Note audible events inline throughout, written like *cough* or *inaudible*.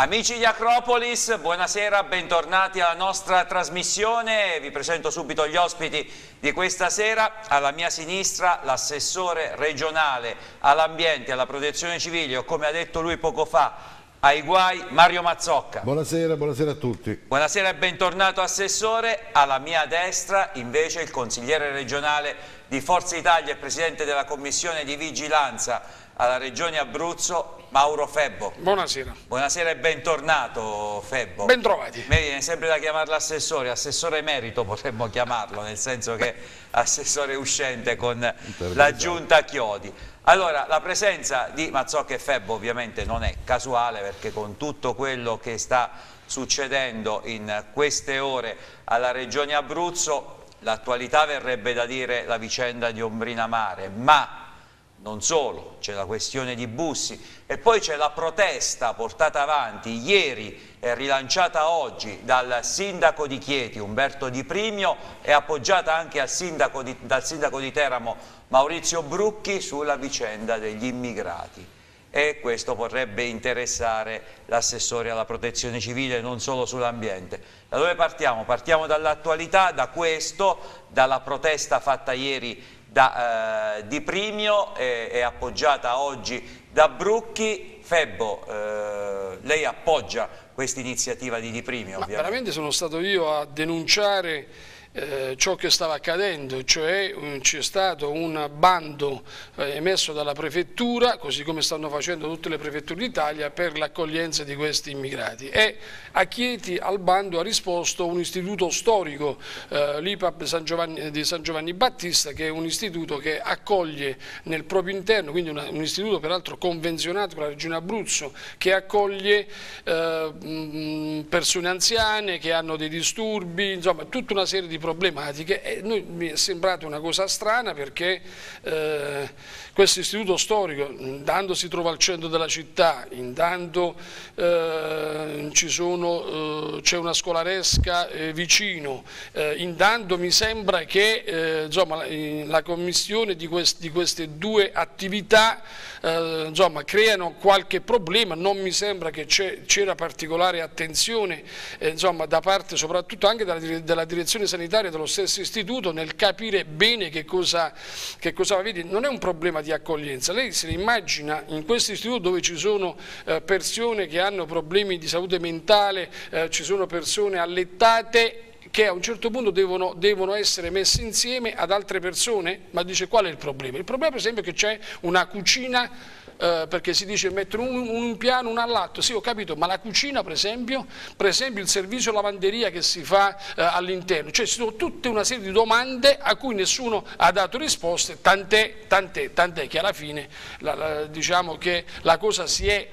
Amici di Acropolis, buonasera, bentornati alla nostra trasmissione. Vi presento subito gli ospiti di questa sera. Alla mia sinistra l'assessore regionale all'ambiente e alla protezione civile, o come ha detto lui poco fa, ai guai Mario Mazzocca. Buonasera, buonasera a tutti. Buonasera e bentornato Assessore. Alla mia destra invece il consigliere regionale di Forza Italia e presidente della Commissione di Vigilanza alla Regione Abruzzo, Mauro Febbo. Buonasera. Buonasera e bentornato Febbo. Bentrovati. Mi viene sempre da chiamarlo assessore, assessore emerito potremmo chiamarlo, nel senso che *laughs* assessore uscente con la giunta Chiodi. Allora, la presenza di Mazzocca e Febbo ovviamente non è casuale perché con tutto quello che sta succedendo in queste ore alla Regione Abruzzo, l'attualità verrebbe da dire la vicenda di Ombrina Mare, ma non solo, c'è la questione di Bussi e poi c'è la protesta portata avanti ieri e rilanciata oggi dal sindaco di Chieti Umberto Di Primio e appoggiata anche sindaco di, dal sindaco di Teramo Maurizio Brucchi sulla vicenda degli immigrati e questo potrebbe interessare l'assessore alla protezione civile non solo sull'ambiente. Da dove partiamo? Partiamo dall'attualità, da questo, dalla protesta fatta ieri da eh, Di Primio e, e, appoggiata oggi da Brucchi. Febbo, eh, lei appoggia questa iniziativa di Di Primio? Ma veramente sono stato io a denunciare eh, ciò che stava accadendo, cioè mm, c'è stato un bando eh, emesso dalla prefettura, così come stanno facendo tutte le prefetture d'Italia, per l'accoglienza di questi immigrati. E a Chieti al bando ha risposto un istituto storico, eh, l'IPAB di San Giovanni Battista, che è un istituto che accoglie nel proprio interno, quindi una, un istituto peraltro convenzionato con la Regione Abruzzo, che accoglie eh, mm, persone anziane che hanno dei disturbi, insomma tutta una serie di problematiche e noi, mi è sembrata una cosa strana perché eh, questo istituto storico intanto si trova al centro della città, intanto eh, eh, c'è una scolaresca eh, vicino, eh, intanto mi sembra che insomma, la commissione di, quest di, queste due attività insomma, creano qualche problema, non mi sembra che c'era particolare attenzione insomma, da parte soprattutto anche della, della direzione sanitaria sanitaria dello stesso istituto nel capire bene che cosa, che cosa. Vedi, non è un problema di accoglienza, lei se ne immagina in questo istituto dove ci sono eh, persone che hanno problemi di salute mentale, eh, ci sono persone allettate che a un certo punto devono, devono, essere messe insieme ad altre persone, ma dice qual è il problema? Il problema per esempio è che c'è una cucina eh, perché si dice mettere un, un piano, un all'atto, sì ho capito, ma la cucina per esempio, per esempio il servizio lavanderia che si fa eh, all'interno, cioè ci sono tutta una serie di domande a cui nessuno ha dato risposte, tant'è, tant'è, tant'è che alla fine la, la, diciamo che la cosa si è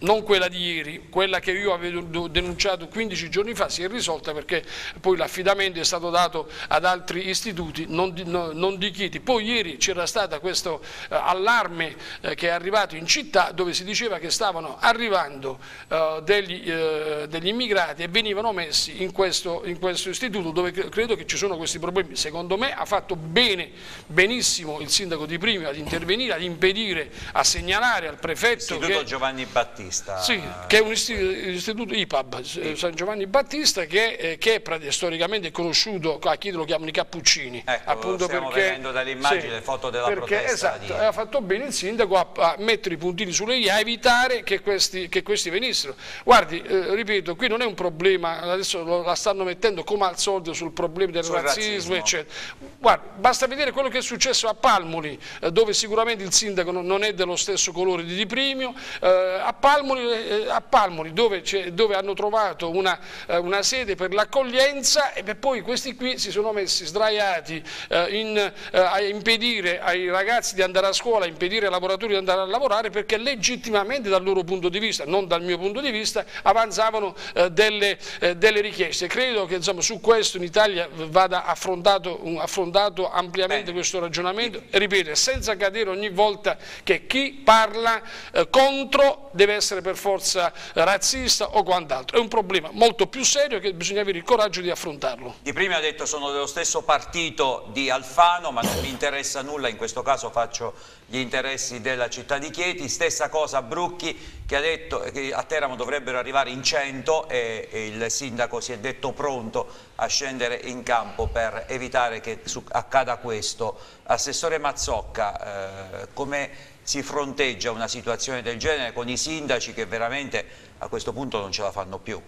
non quella di ieri, quella che io avevo denunciato 15 giorni fa si è risolta perché poi l'affidamento è stato dato ad altri istituti, non di, no, non di Chieti. Poi ieri c'era stato questo eh, allarme eh, che è arrivato in città dove si diceva che stavano arrivando eh, degli, eh, degli, immigrati e venivano messi in questo, in questo, istituto dove credo che ci sono questi problemi. Secondo me ha fatto bene, benissimo il sindaco di Prima ad intervenire, ad impedire, a segnalare al prefetto Istituto che... Giovanni Battista Battista. Sì, che è un istituto IPAB, sì. San Giovanni Battista, che, eh, che è storicamente conosciuto, a chi lo chiamano i Cappuccini. Ecco, appunto perché, immagini sì, le foto della perché, protesta. Esatto, ha fatto bene il sindaco a, a, mettere i puntini sulle i, a evitare che questi, che questi venissero. Guardi, eh, ripeto, qui non è un problema, adesso lo, la stanno mettendo come al solito sul problema del razzismo, razzismo, eccetera. Guardi, basta vedere quello che è successo a Palmoli, eh, dove sicuramente il sindaco non, non, è dello stesso colore di Di Primio, eh, a Palmoli Palmoli, eh, a Palmoli dove, dove, hanno trovato una, eh, una sede per l'accoglienza e poi questi qui si sono messi sdraiati eh, in, a impedire ai ragazzi di andare a scuola, a impedire ai lavoratori di andare a lavorare perché legittimamente dal loro punto di vista, non dal mio punto di vista, avanzavano delle, delle richieste. Credo che insomma, su questo in Italia vada affrontato, affrontato ampiamente Bene. questo ragionamento e ripeto, senza cadere ogni volta che chi parla eh, contro deve essere essere per forza razzista o quant'altro, è un problema molto più serio che bisogna avere il coraggio di affrontarlo. Di prima ha detto sono dello stesso partito di Alfano ma non mi interessa nulla, in questo caso faccio gli interessi della città di Chieti, stessa cosa Brucchi che ha detto che a Teramo dovrebbero arrivare in 100 e, e il sindaco si è detto pronto a scendere in campo per evitare che accada questo. Assessore Mazzocca, eh, come si fronteggia una situazione del genere con i sindaci che veramente a questo punto non ce la fanno più?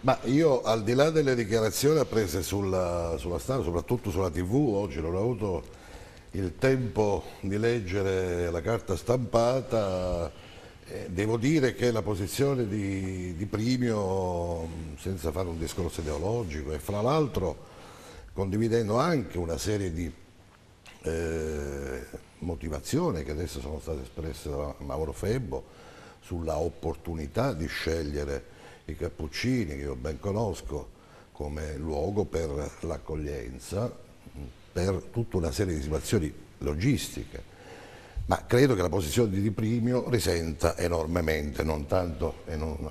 Ma io al di là delle dichiarazioni apprese sulla, sulla stampa, soprattutto sulla tv, oggi non ho avuto il tempo di leggere la carta stampata, eh, devo dire che la posizione di, di, Primio, senza fare un discorso ideologico, e fra l'altro condividendo anche una serie di eh, motivazioni che adesso sono state espresse da Mauro Febbo sulla opportunità di scegliere i Cappuccini, che io ben conosco, come luogo per l'accoglienza, per tutta una serie di situazioni logistiche, ma credo che la posizione di Di Primio risenta enormemente, non tanto e non,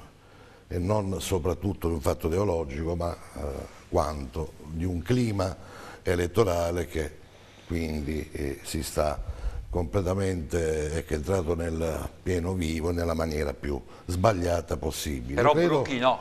e non soprattutto di un fatto ideologico, ma eh, quanto di un clima elettorale che quindi eh, si sta completamente è entrato nel pieno vivo nella maniera più sbagliata possibile. Però Credo, Brucchi no.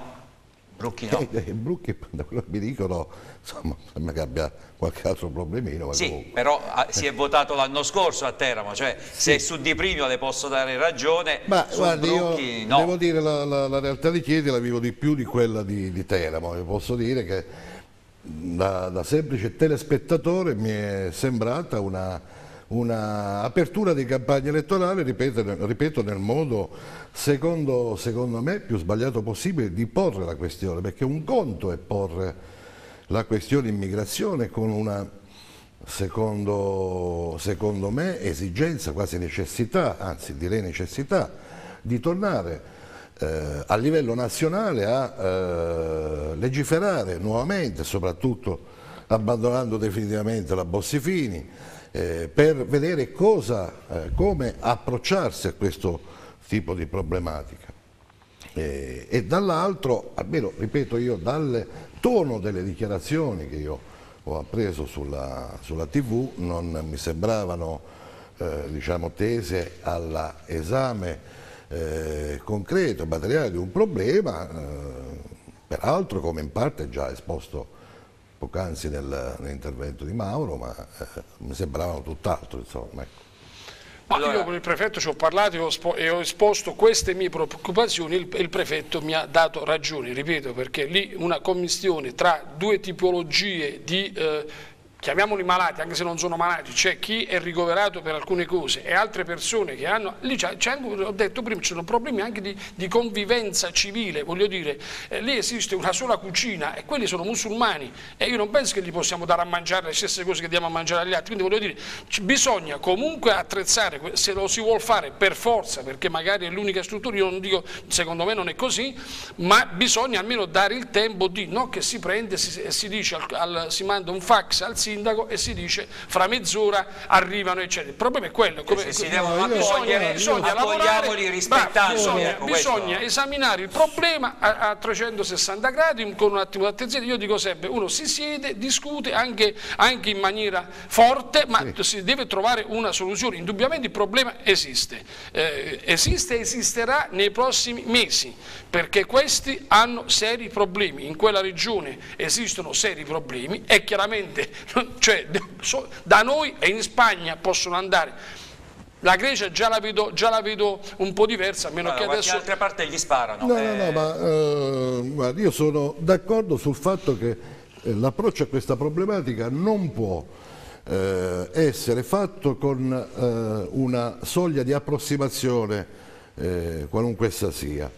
Brucchi no. Eh, *laughs* eh, Brucchi, da quello che mi dicono, insomma, sembra che abbia qualche altro problemino. sì, comunque. però ah, si è votato l'anno scorso a Teramo, cioè sì. se su Di Primio le posso dare ragione, Ma guardi, Brucchi no. Devo dire la, la, la, realtà di Chieti la vivo di più di quella di, di Teramo, io posso dire che da, da semplice telespettatore mi è sembrata una una apertura di campagna elettorale, ripeto, ripeto nel modo secondo, secondo, me più sbagliato possibile di porre la questione, perché un conto è porre la questione immigrazione con una, secondo, secondo me, esigenza, quasi necessità, anzi direi necessità, di tornare eh, a livello nazionale a eh, legiferare nuovamente, soprattutto abbandonando definitivamente la Bossifini, eh, per vedere cosa, eh, come approcciarsi a questo tipo di problematica. Eh, e dall'altro, almeno ripeto io, dal tono delle dichiarazioni che io ho appreso sulla, sulla tv non mi sembravano eh, diciamo, tese all'esame eh, concreto materiale di un problema, eh, peraltro come in parte già esposto poc'anzi nel, nell'intervento di Mauro, ma eh, mi sembravano tutt'altro. Insomma, ecco. Ma allora... io con il prefetto ci ho parlato e ho, esposto queste mie preoccupazioni e il, il, prefetto mi ha dato ragione, ripeto, perché lì una commissione tra due tipologie di eh, chiamiamoli malati, anche se non sono malati, c'è chi è ricoverato per alcune cose e altre persone che hanno, lì c'è, ho detto prima, ci sono problemi anche di, di convivenza civile, voglio dire, eh, lì esiste una sola cucina e quelli sono musulmani e io non penso che gli possiamo dare a mangiare le stesse cose che diamo a mangiare agli altri, quindi voglio dire, bisogna comunque attrezzare, se lo si vuole fare per forza, perché magari è l'unica struttura, io non dico, secondo me non è così, ma bisogna almeno dare il tempo di, no che si prende e si, si, dice, al, al, si manda un fax al sindaco e si dice fra mezz'ora arrivano eccetera. Il problema è quello, come, se si devono bisogna, bisogna lavorare, bisogna, ecco, bisogna esaminare il problema a, a, 360 gradi con un attimo di attenzione, io dico sempre uno si siede, discute anche, anche in maniera forte, ma sì. si deve trovare una soluzione, indubbiamente il problema esiste, eh, esiste e esisterà nei prossimi mesi, perché questi hanno seri problemi, in quella regione esistono seri problemi e chiaramente *laughs* cioè da noi e in Spagna possono andare la Grecia già la vedo, già la vedo un po' diversa, a meno allora, che adesso... altre parte gli sparano. No, eh... no, no, eh. ma eh, guarda, io sono d'accordo sul fatto che eh, l'approccio a questa problematica non può eh, essere fatto con eh, una soglia di approssimazione, qualunque essa sia.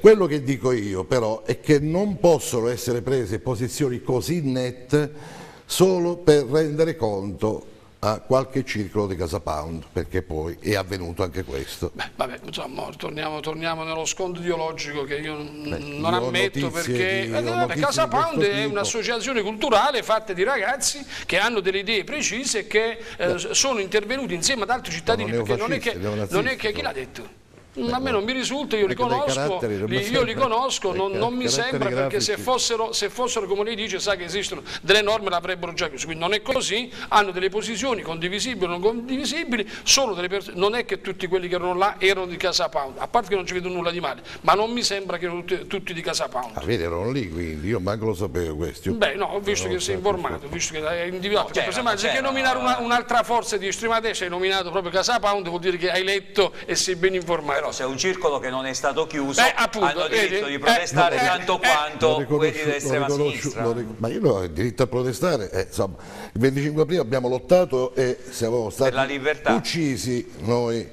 quello che dico io però è che non possono essere prese posizioni così nette solo per rendere conto a qualche circolo di Casa Pound, perché poi è avvenuto anche questo. Beh, vabbè, insomma, torniamo, torniamo, nello scontro ideologico che io Beh, non ammetto perché di, eh, Casa Pound è un'associazione culturale fatta di ragazzi che hanno delle idee precise e che eh, sono intervenuti insieme ad altri cittadini, perché non è che, non è che chi l'ha detto? A me non mi risulta, io li conosco, li, io li conosco non, non mi sembra perché se fossero, se fossero, come lei dice, sa che esistono delle norme l'avrebbero già chiuso, quindi non è così, hanno delle posizioni condivisibili o non condivisibili, solo delle persone, non è che tutti quelli che erano là erano di Casa Pound, a parte che non ci vedo nulla di male, ma non mi sembra che erano tutti, tutti di Casa Pound. Ah, vedi, erano lì quindi, io manco lo sapevo questo. Beh, no, ho visto che sei informato, ho visto che hai individuato, no, perché se che nominare un'altra forza di estrema destra hai nominato proprio Casa Pound vuol dire che hai letto e sei ben informato. Però se è un circolo che non è stato chiuso Beh, appunto, hanno diritto eh, di protestare eh, tanto eh, quanto quelli dell'estrema sinistra. ma io ho il diritto a protestare, eh, insomma, il 25 aprile abbiamo lottato e siamo stati uccisi noi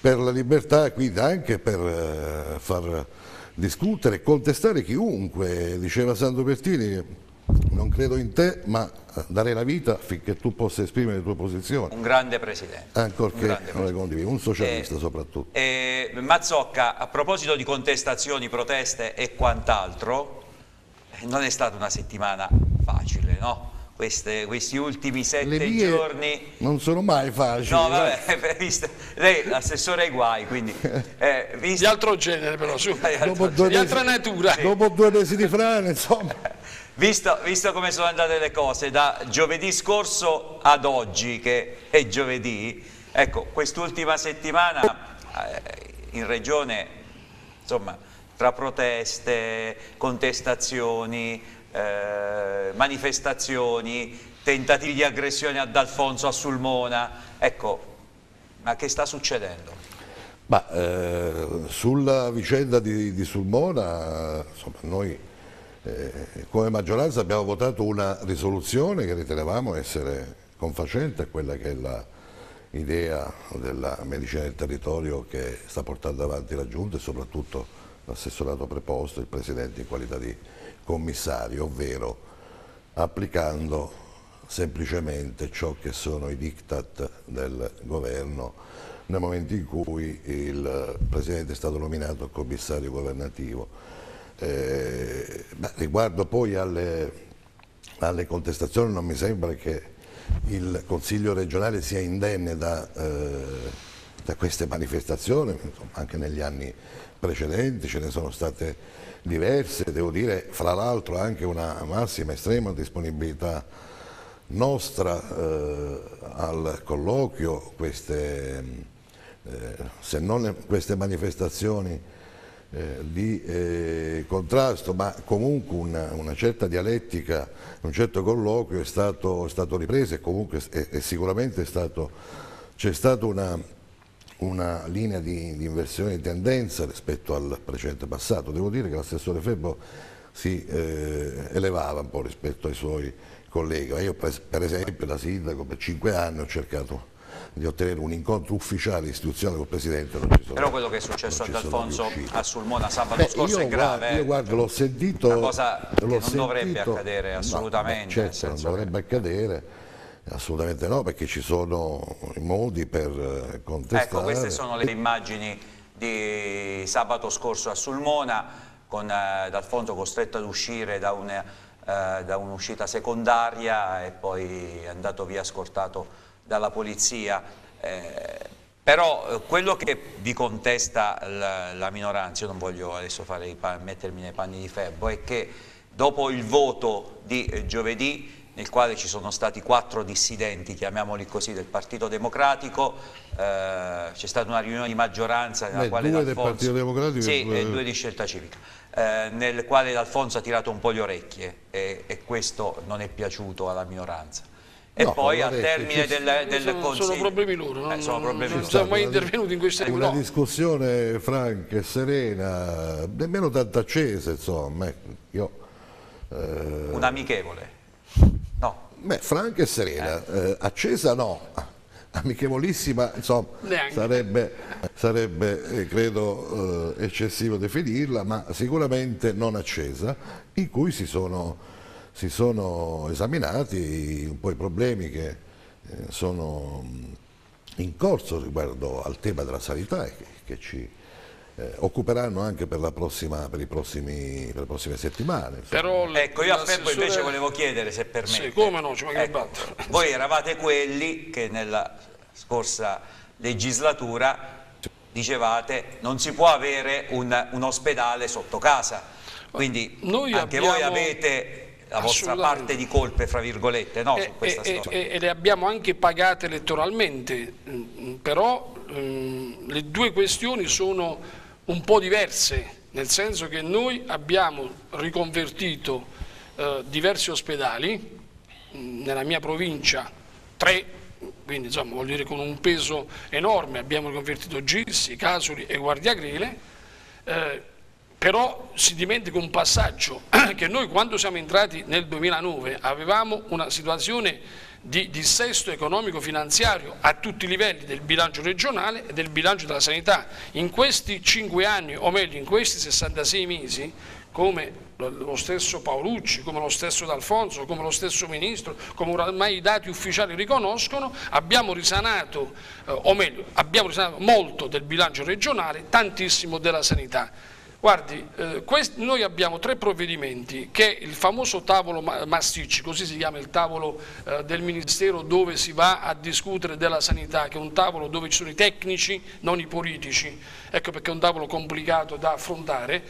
per la libertà, quindi anche per uh, far discutere e contestare chiunque, diceva Sandro Pertini, non credo in te, ma eh, darei la vita affinché tu possa esprimere le tue posizioni. Un grande presidente. Ancorché grande non le condividi, un socialista eh, soprattutto. Eh, Mazzocca, a proposito di contestazioni, proteste e quant'altro, eh, non è stata una settimana facile, no? Queste, questi ultimi sette giorni non sono mai facili no vabbè *laughs* visto, lei l'assessore ai guai quindi *laughs* eh, visto... di altro genere però su. dopo due di altra natura sì. dopo due mesi di frane insomma *laughs* Visto, visto, come sono andate le cose da giovedì scorso ad oggi, che è giovedì, ecco, quest'ultima settimana eh, in regione, insomma, tra proteste, contestazioni, eh, manifestazioni, tentativi di aggressione ad Alfonso a Sulmona, ecco, ma che sta succedendo? Ma, eh, sulla vicenda di, di Sulmona, insomma, noi eh, come maggioranza abbiamo votato una risoluzione che ritenevamo essere confacente a quella che è l'idea della medicina del territorio che sta portando avanti la Giunta e soprattutto l'assessorato preposto, il Presidente in qualità di commissario, ovvero applicando semplicemente ciò che sono i diktat del governo nel momento in cui il Presidente è stato nominato commissario governativo eh, riguardo poi alle, alle, contestazioni non mi sembra che il Consiglio regionale sia indenne da, eh, da queste manifestazioni, insomma, anche negli anni precedenti ce ne sono state diverse, devo dire fra l'altro anche una massima estrema disponibilità nostra eh, al colloquio, queste, eh, se non queste manifestazioni eh, di eh, contrasto, ma comunque una, una, certa dialettica, un certo colloquio è stato, è stato ripreso e comunque è, è sicuramente c'è stata una, una, linea di, di, inversione di tendenza rispetto al precedente passato. Devo dire che l'assessore Febbo si eh, elevava un po' rispetto ai suoi colleghi, io per esempio da sindaco per cinque anni ho cercato di ottenere un incontro ufficiale istituzionale col Presidente non ci sono Però quello che è successo ad Alfonso a Sulmona sabato Beh, scorso è grave. Io guardo, l'ho sentito... Una cosa che non sentito, dovrebbe accadere assolutamente. No, certo, non dovrebbe accadere. Assolutamente no, perché ci sono i modi per eh, contestare. Ecco, queste sono le immagini di sabato scorso a Sulmona, con eh, D'Alfonso costretto ad uscire da un'uscita eh, un secondaria e poi è andato via scortato dalla polizia, eh, però eh, quello che vi contesta la, la, minoranza, io non voglio adesso fare, mettermi nei panni di Febbo, è che dopo il voto di eh, giovedì nel quale ci sono stati quattro dissidenti, chiamiamoli così, del Partito Democratico, eh, c'è stata una riunione di maggioranza nella Beh, quale due Democratico sì, e due di Scelta Civica, eh, nel quale D'Alfonso ha tirato un po' le orecchie e, e questo non è piaciuto alla minoranza e no, poi al termine del, del sono, Consiglio... Sono problemi loro, non, eh, sono problemi non siamo mai intervenuti in queste Una no. discussione franca e serena, nemmeno tanto accesa, insomma. Ecco, io, eh... Un amichevole? No. Beh, franca e serena, eh. Eh, accesa no, amichevolissima, insomma, sarebbe, sarebbe eh, credo eh, eccessivo definirla, ma sicuramente non accesa, in cui si sono si sono esaminati un po' i problemi che eh, sono in corso riguardo al tema della sanità e che, ci eh, occuperanno anche per, prossima, per, prossimi, per, le prossime settimane. Però ecco, io a Febbo invece volevo chiedere se permette. Sì, come no, ci ecco, *laughs* Voi eravate quelli che nella scorsa legislatura dicevate non si può avere un, un ospedale sotto casa, quindi Noi anche abbiamo... voi avete la vostra parte di colpe, fra virgolette, no, e, su questa e, storia. E, e, le abbiamo anche pagate elettoralmente, mm, però um, le due questioni sono un po' diverse, nel senso che noi abbiamo riconvertito uh, diversi ospedali, mm, nella mia provincia tre, quindi insomma vuol dire con un peso enorme, abbiamo riconvertito Gissi, Casuli e Guardiagrile, eh, però si dimentica un passaggio *clears throat* che noi quando siamo entrati nel 2009 avevamo una situazione di dissesto economico-finanziario a tutti i livelli del bilancio regionale e del bilancio della sanità. In questi cinque anni, o meglio in questi 66 mesi, come lo stesso Paolucci, come lo stesso D'Alfonso, come lo stesso Ministro, come ormai i dati ufficiali riconoscono, abbiamo risanato, eh, o meglio, abbiamo risanato molto del bilancio regionale, tantissimo della sanità. Guardi, eh, noi abbiamo tre provvedimenti che il famoso tavolo Masticci, così si chiama il tavolo eh, del Ministero dove si va a discutere della sanità, che è un tavolo dove ci sono i tecnici, non i politici, ecco perché è un tavolo complicato da affrontare,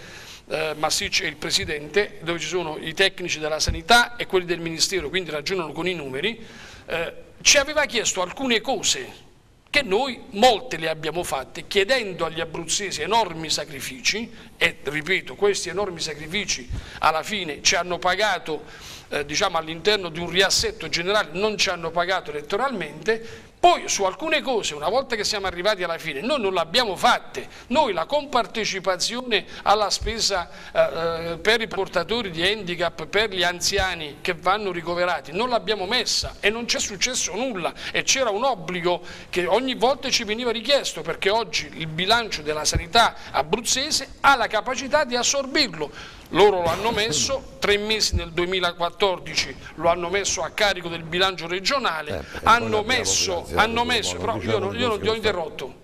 eh, Massicci è il Presidente, dove ci sono i tecnici della sanità e quelli del Ministero, quindi ragionano con i numeri, eh, ci aveva chiesto alcune cose che noi molte le abbiamo fatte chiedendo agli abruzzesi enormi sacrifici e ripeto questi enormi sacrifici alla fine ci hanno pagato eh, diciamo all'interno di un riassetto generale non ci hanno pagato elettoralmente poi su alcune cose, una volta che siamo arrivati alla fine, noi non l'abbiamo fatte, noi la compartecipazione alla spesa eh, eh, per i portatori di handicap, per gli anziani che vanno ricoverati, non l'abbiamo messa e non c'è successo nulla. E c'era un obbligo che ogni volta ci veniva richiesto perché oggi il bilancio della sanità abruzzese ha la capacità di assorbirlo loro lo hanno messo, tre mesi nel 2014 lo hanno messo a carico del bilancio regionale, eh, hanno messo, hanno messo però io non, io non ti ho interrotto,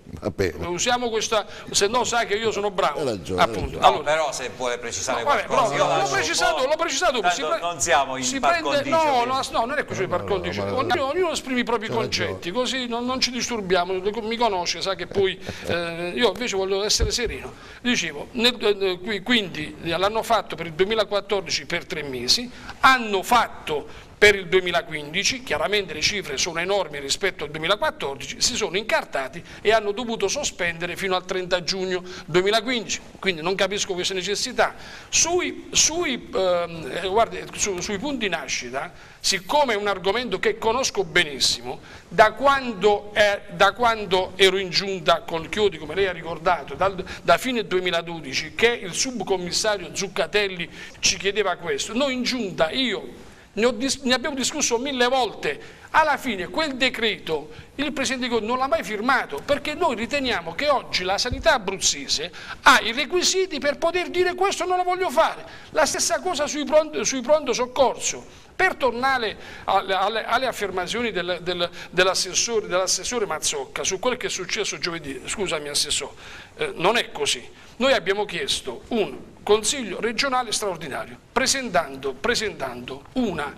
usiamo questa, se no sai che io sono bravo. Ragione, appunto. Allora, però se vuole precisare no, vabbè, qualcosa. L'ho precisato, l'ho precisato. Si pre... non siamo in si prende, no, no, no, non è così no, par condicio. No, ognuno, ognuno esprime i propri concetti, così non, non, ci disturbiamo. Mi conosce, sa che poi *laughs* eh, io invece voglio essere sereno. Dicevo, nel, eh, quindi l'hanno fatto per il 2014 per tre mesi, hanno fatto per il 2015, chiaramente le cifre sono enormi rispetto al 2014, si sono incartati e hanno dovuto sospendere fino al 30 giugno 2015, quindi non capisco questa necessità. Sui, sui, eh, guardi, su, sui punti nascita, siccome è un argomento che conosco benissimo, da quando, è, da quando ero in giunta con Chiodi, come lei ha ricordato, dal, da fine 2012, che il subcommissario Zuccatelli ci chiedeva questo, noi in giunta, io ne, ne, abbiamo discusso mille volte, alla fine quel decreto il Presidente Conte non l'ha mai firmato perché noi riteniamo che oggi la sanità abruzzese ha i requisiti per poter dire questo non lo voglio fare, la stessa cosa sui pronto, sui pronto soccorso. Per tornare alle, alle, alle affermazioni del, del, dell'assessore, dell Mazzocca su quel che è successo giovedì, scusami assessore, eh, non è così. Noi abbiamo chiesto un Consiglio regionale straordinario, presentando, presentando una,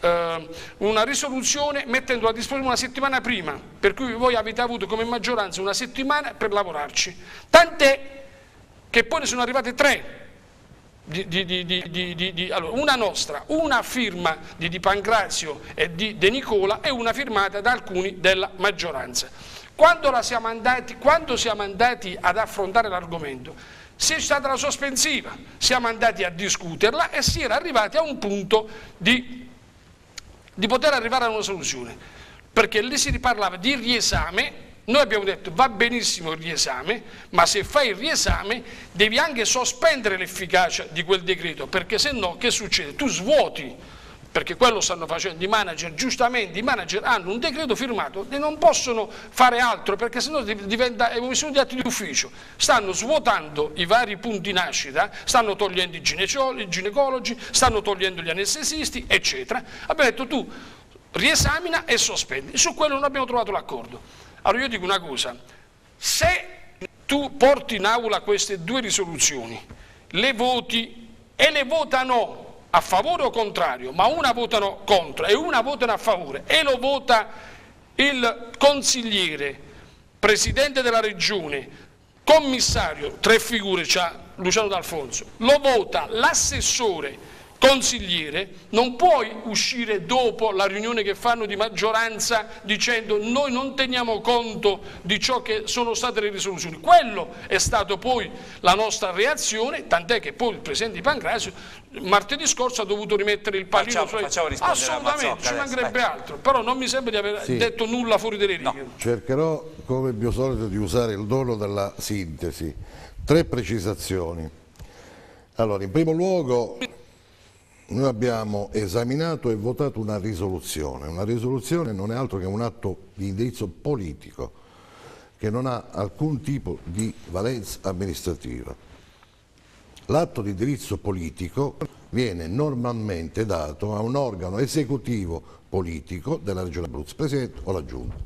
eh, una, risoluzione mettendo a disposizione una settimana prima, per cui voi avete avuto come maggioranza una settimana per lavorarci. Tant'è che poi ne sono arrivate tre. Di, di, di, allora, una nostra, una firma di Di Pancrazio e di De Nicola e una firmata da alcuni della maggioranza. Quando, siamo andati, quando siamo andati ad affrontare l'argomento, c'è stata la sospensiva, siamo andati a discuterla e si era arrivati a un punto di, di poter arrivare a una soluzione, perché lì si riparlava di riesame, noi abbiamo detto va benissimo il riesame, ma se fai il riesame devi anche sospendere l'efficacia di quel decreto, perché se no che succede? Tu svuoti perché quello stanno facendo i manager, giustamente i manager hanno un decreto firmato e non possono fare altro perché sennò diventa emissione di atti di ufficio, stanno svuotando i vari punti nascita, stanno togliendo i ginecologi, stanno togliendo gli anestesisti, eccetera. Abbiamo detto tu riesamina e sospendi, su quello non abbiamo trovato l'accordo. Allora io dico una cosa, se tu porti in aula queste due risoluzioni, le voti e le votano a favore o contrario, ma una votano contro e una votano a favore e lo vota il consigliere, presidente della regione, commissario, tre figure c'ha Luciano D'Alfonso, lo vota l'assessore consigliere, non puoi uscire dopo la riunione che fanno di maggioranza dicendo noi non teniamo conto di ciò che sono state le risoluzioni. Quello è stato poi la nostra reazione, tant'è che poi il Presidente di Pancrazio martedì scorso ha dovuto rimettere il pallino facciamo, suoi... Facciamo Assolutamente, ci mancherebbe altro, però non mi sembra di aver sì. detto nulla fuori delle righe. No. Cercherò, come mio solito, di usare il dono della sintesi. Tre precisazioni. Allora, in primo luogo noi abbiamo esaminato e votato una risoluzione. Una risoluzione non è altro che un atto di indirizzo politico che non ha alcun tipo di valenza amministrativa. L'atto di indirizzo politico viene normalmente dato a un organo esecutivo politico della Regione Abruzzo, Presidente o la Giunta.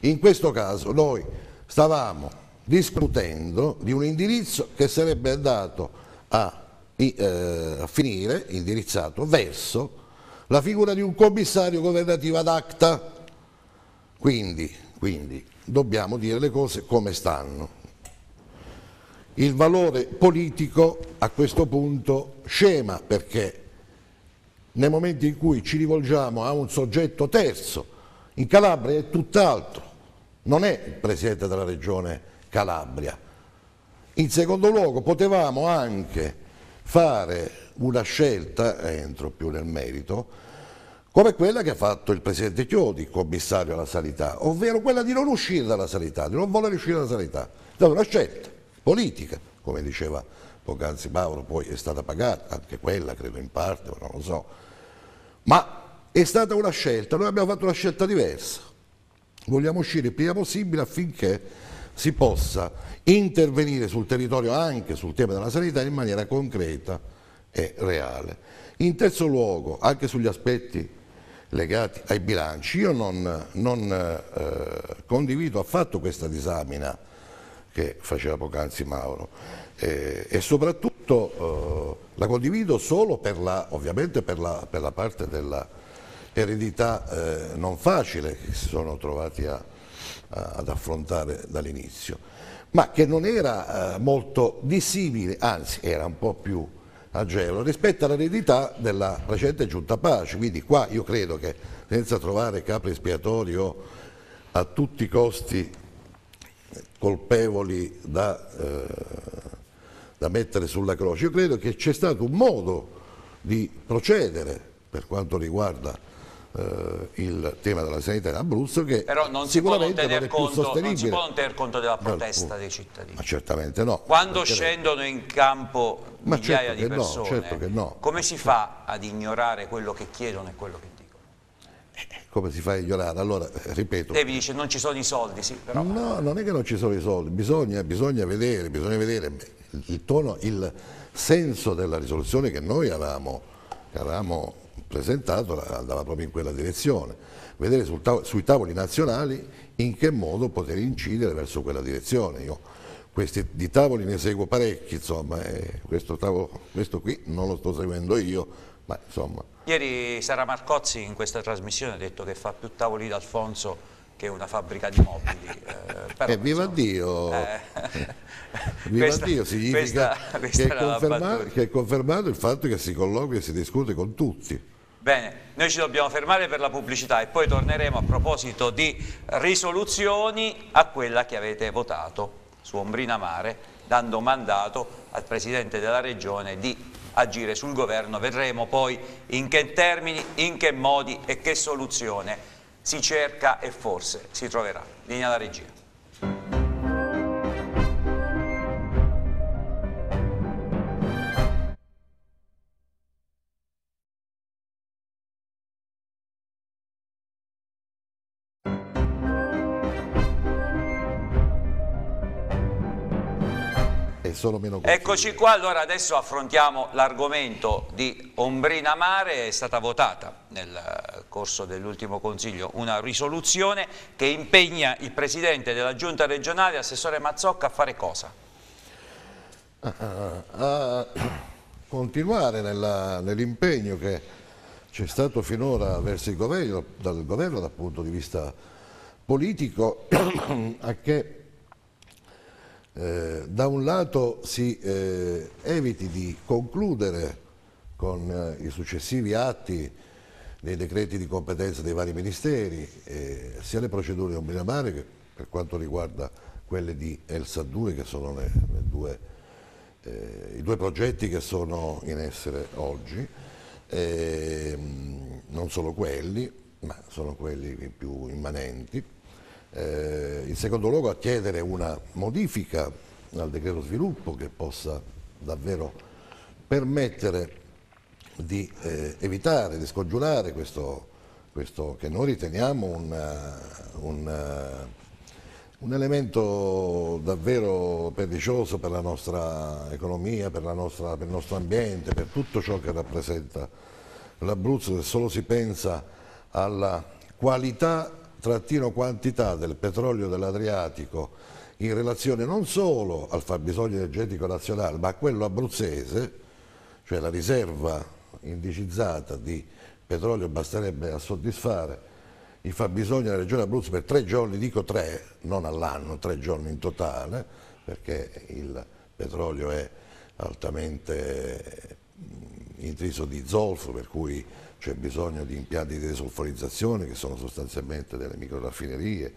In questo caso noi stavamo discutendo di un indirizzo che sarebbe dato a a finire indirizzato verso la figura di un commissario governativo ad acta. Quindi, quindi dobbiamo dire le cose come stanno. Il valore politico a questo punto scema perché nel momento in cui ci rivolgiamo a un soggetto terzo, in Calabria è tutt'altro, non è il Presidente della Regione Calabria. In secondo luogo potevamo anche fare una scelta, entro più nel merito, come quella che ha fatto il Presidente Chiodi, commissario alla sanità, ovvero quella di non uscire dalla sanità, di non voler uscire dalla sanità. È stata una scelta politica, come diceva poc'anzi Mauro, poi è stata pagata, anche quella credo in parte, non lo so, ma è stata una scelta, noi abbiamo fatto una scelta diversa. Vogliamo uscire il prima possibile affinché si possa intervenire sul territorio anche sul tema della sanità in maniera concreta e reale. In terzo luogo, anche sugli aspetti legati ai bilanci, io non, non eh, condivido affatto questa disamina che faceva poc'anzi Mauro eh, e soprattutto eh, la condivido solo per la, ovviamente per la, per la parte della eredità eh, non facile che si sono trovati a, a, ad affrontare dall'inizio ma che non era eh, molto dissimile, anzi era un po' più agevole rispetto all'eredità della precedente giunta pace, quindi qua io credo che senza trovare capri espiatori o a tutti i costi colpevoli da, eh, da mettere sulla croce, io credo che c'è stato un modo di procedere per quanto riguarda il tema della sanità in Abruzzo che Però non sicuramente non è più conto. Non si può non tener conto della protesta dei cittadini. Ma certamente no. Quando scendono in campo migliaia certo di persone, no, certo no. come si fa ad ignorare quello che chiedono e quello che dicono? Eh, come si fa a ignorare? Allora, eh, ripeto... Devi dice non ci sono i soldi, sì, però... No, non è che non ci sono i soldi, bisogna, bisogna vedere, bisogna vedere il tono, il senso della risoluzione che noi avevamo, che avevamo presentato andava proprio in quella direzione, vedere tavolo, sui tavoli nazionali in che modo poter incidere verso quella direzione. Io questi di tavoli ne seguo parecchi, insomma, questo, tavolo, questo qui non lo sto seguendo io, ma insomma. Ieri Sara Marcozzi in questa trasmissione ha detto che fa più tavoli d'Alfonso che una fabbrica di mobili. *laughs* Eh, però, eh, viva insomma, Dio! Eh, *laughs* viva questa, Dio significa questa, questa che, è *laughs* confermato, che, è confermato, il fatto che si colloqui e si discute con tutti. Bene, noi ci dobbiamo fermare per la pubblicità e poi torneremo a proposito di risoluzioni a quella che avete votato su Ombrina Mare, dando mandato al Presidente della Regione di agire sul governo. Vedremo poi in che termini, in che modi e che soluzione si cerca e forse si troverà. Linea alla regia. Sono meno Eccoci qua, allora adesso affrontiamo l'argomento di Ombrina Mare, è stata votata nel corso dell'ultimo Consiglio una risoluzione che impegna il Presidente della Giunta regionale, Assessore Mazzocca, a fare cosa? A, a continuare nell'impegno che c'è stato finora verso il governo, dal governo dal punto di vista politico, *clears throat* a che eh, da un lato si eh, eviti di concludere con eh, i successivi atti dei decreti di competenza dei vari ministeri, eh, sia le procedure di Ombrinamare che per quanto riguarda quelle di Elsa 2 che sono le, le due, eh, i due progetti che sono in essere oggi, eh, non solo quelli, ma sono quelli più immanenti. Eh, in secondo luogo a chiedere una modifica al decreto sviluppo che possa davvero permettere di eh, evitare, di scongiurare questo, questo, che noi riteniamo un, un, un, elemento davvero pernicioso per la nostra economia, per, la nostra, per il nostro ambiente, per tutto ciò che rappresenta l'Abruzzo, se solo si pensa alla qualità trattino quantità del petrolio dell'Adriatico in relazione non solo al fabbisogno energetico nazionale ma a quello abruzzese, cioè la riserva indicizzata di petrolio basterebbe a soddisfare i fabbisogni della regione Abruzzo per tre giorni, dico tre, non all'anno, tre giorni in totale, perché il petrolio è altamente intriso di zolfo, per cui c'è bisogno di impianti di desolforizzazione che sono sostanzialmente delle microraffinerie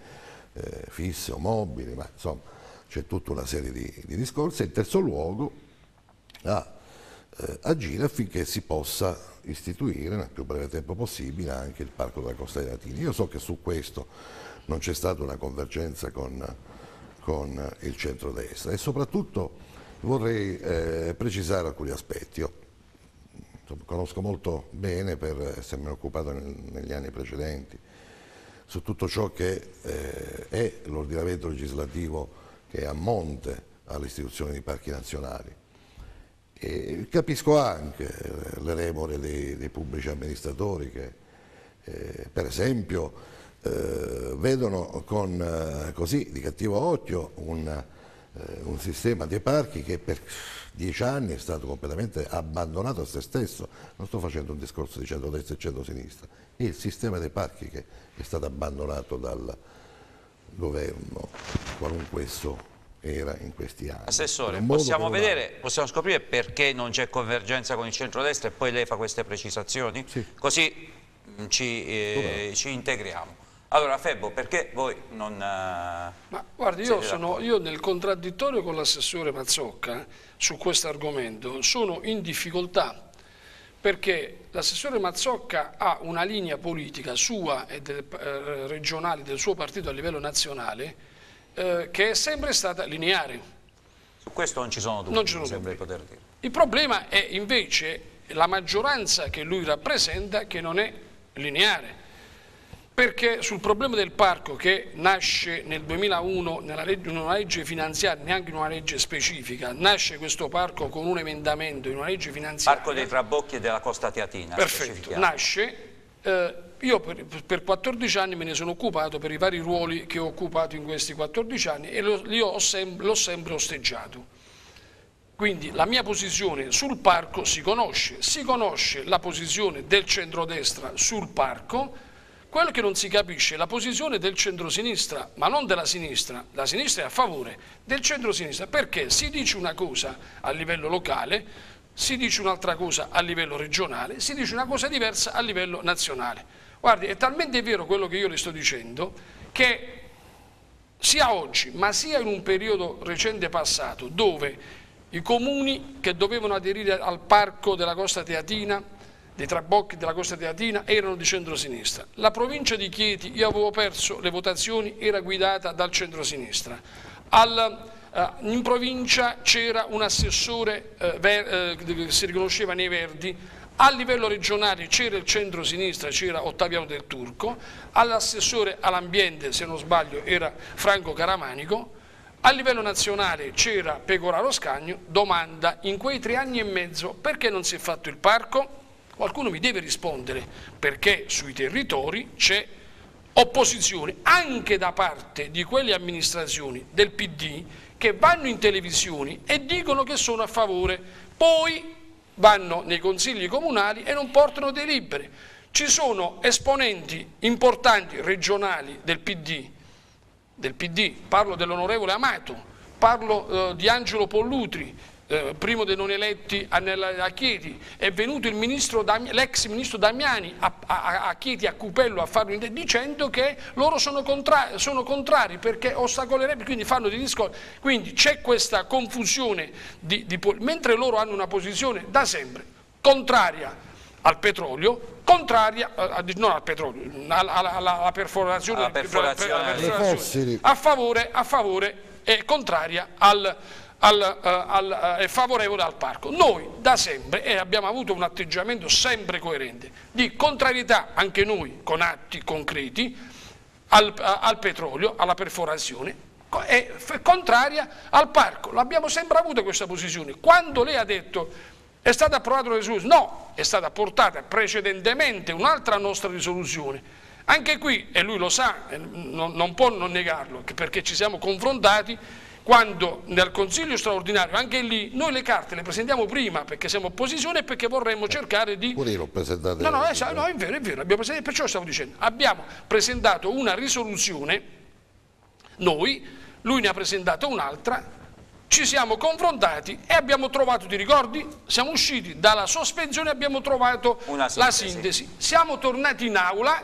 eh, fisse o mobili, ma insomma c'è tutta una serie di, di discorsi. E in terzo luogo a eh, agire affinché si possa istituire nel più breve tempo possibile anche il Parco della Costa dei Latini. Io so che su questo non c'è stata una convergenza con, con il centrodestra e soprattutto vorrei eh, precisare alcuni aspetti. Io conosco molto bene per essermi occupato nel, negli anni precedenti. Su tutto ciò che eh, è l'ordinamento legislativo che è a monte all'istituzione di parchi nazionali. E capisco anche eh, le remore dei, dei pubblici amministratori che eh, per esempio eh, vedono con, eh, così di cattivo occhio un, eh, un, sistema dei parchi che per dieci anni è stato completamente abbandonato a se stesso. Non sto facendo un discorso di centro-destra e centro-sinistra, è il sistema dei parchi che è stato abbandonato dal governo, qualunque esso era in questi anni. Assessore, possiamo, vedere, possiamo scoprire perché non c'è convergenza con il centrodestra e poi lei fa queste precisazioni? Sì. Così mm, ci, eh, ci integriamo. Allora Febbo, perché voi non... Uh, Ma guardi, io, sono, io nel contraddittorio con l'assessore Mazzocca su questo argomento sono in difficoltà perché l'assessore Mazzocca ha una linea politica sua e del, eh, regionale del suo partito a livello nazionale eh, che è sempre stata lineare. Su questo non ci sono dubbi, non ci sono sembra di poter dire. Il problema è invece la maggioranza che lui rappresenta che non è lineare. Perché sul problema del parco che nasce nel 2001 nella legge, in una legge finanziaria, neanche in una legge specifica, nasce questo parco con un emendamento in una legge finanziaria. Parco dei Trabocchi e della Costa Teatina. Perfetto, nasce eh, io per, per, 14 anni me ne sono occupato per i vari ruoli che ho occupato in questi 14 anni e l'ho sem sempre osteggiato. Quindi la mia posizione sul parco si conosce, si conosce la posizione del centrodestra sul parco, quello che non si capisce è la posizione del centrosinistra, ma non della sinistra, la sinistra è a favore del centrosinistra, perché si dice una cosa a livello locale, si dice un'altra cosa a livello regionale, si dice una cosa diversa a livello nazionale. Guardi, è talmente vero quello che io le sto dicendo che sia oggi, ma sia in un periodo recente passato, dove i comuni che dovevano aderire al parco della Costa Teatina, dei Trabocchi della Costa Teatina, erano di centrosinistra. La provincia di Chieti, io avevo perso le votazioni, era guidata dal centrosinistra. Al, eh, in provincia c'era un assessore eh, ver, eh, che si riconosceva nei Verdi, a livello regionale c'era il centro-sinistra, c'era Ottaviano del Turco, all'assessore all'ambiente, se non sbaglio, era Franco Caramanico, a livello nazionale c'era Pecoraro Scagno, domanda, in quei tre anni e mezzo perché non si è fatto il parco? Qualcuno mi deve rispondere, perché sui territori c'è opposizione anche da parte di quelle amministrazioni del PD che vanno in televisione e dicono che sono a favore, poi vanno nei consigli comunali e non portano dei liberi. Ci sono esponenti importanti regionali del PD, del PD parlo dell'onorevole Amato, parlo eh, di Angelo Pollutri, eh, primo dei non eletti a, a Chieti, è venuto l'ex ministro Damiani a, a, a, Chieti, a Cupello, a farlo dicendo che loro sono, contra, sono contrari perché ostacolerebbe, quindi fanno dei discorsi. Quindi c'è questa confusione, di, di, mentre loro hanno una posizione da sempre contraria al petrolio, contraria, eh, non al petrolio, alla, alla, alla perforazione, alla perforazione, alla perforazione. a favore, a favore e contraria al al, uh, al, uh, è favorevole al parco. Noi da sempre e abbiamo avuto un atteggiamento sempre coerente di contrarietà, anche noi con atti concreti, al, uh, al petrolio, alla perforazione, è contraria al parco. L'abbiamo sempre avuto questa posizione. Quando lei ha detto è stata approvata una risoluzione, no, è stata portata precedentemente un'altra nostra risoluzione. Anche qui, e lui lo sa, non può non negarlo, perché ci siamo confrontati, quando nel Consiglio straordinario, anche lì, noi le carte le presentiamo prima perché siamo opposizione e perché vorremmo cercare di... Pure io l'ho presentato. No, no, è, no, è vero, è vero, abbiamo presentato, perciò stavo dicendo, abbiamo presentato una risoluzione, noi, lui ne ha presentato un'altra, ci siamo confrontati e abbiamo trovato, ti ricordi? Siamo usciti dalla sospensione e abbiamo trovato sintesi. la sintesi. Siamo tornati in aula,